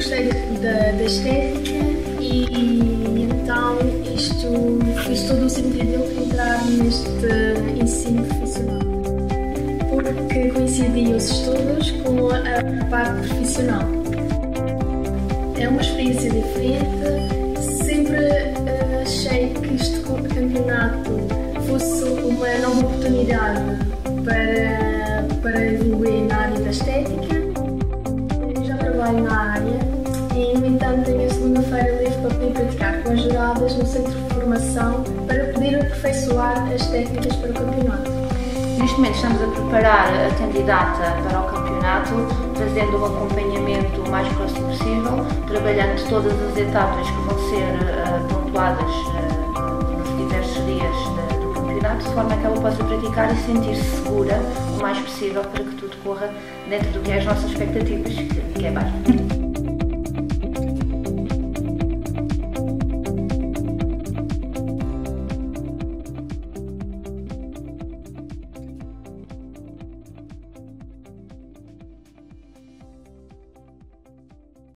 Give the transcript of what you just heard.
gostei da, da estética e, e, então isto, isto tudo se entendeu para entrar neste ensino profissional. Porque coincidia os estudos com a parte profissional. É uma experiência diferente, sempre eh, achei que este campeonato fosse uma nova oportunidade para, para evoluir na área da estética com as juradas no centro de formação para poder aperfeiçoar as técnicas para o campeonato. Neste momento estamos a preparar a candidata para o campeonato, fazendo um acompanhamento o mais próximo possível, trabalhando todas as etapas que vão ser uh, pontuadas uh, nos diversos dias do campeonato, de forma que ela possa praticar e sentir-se segura o mais possível para que tudo corra dentro do que é as nossas expectativas, que é baixo.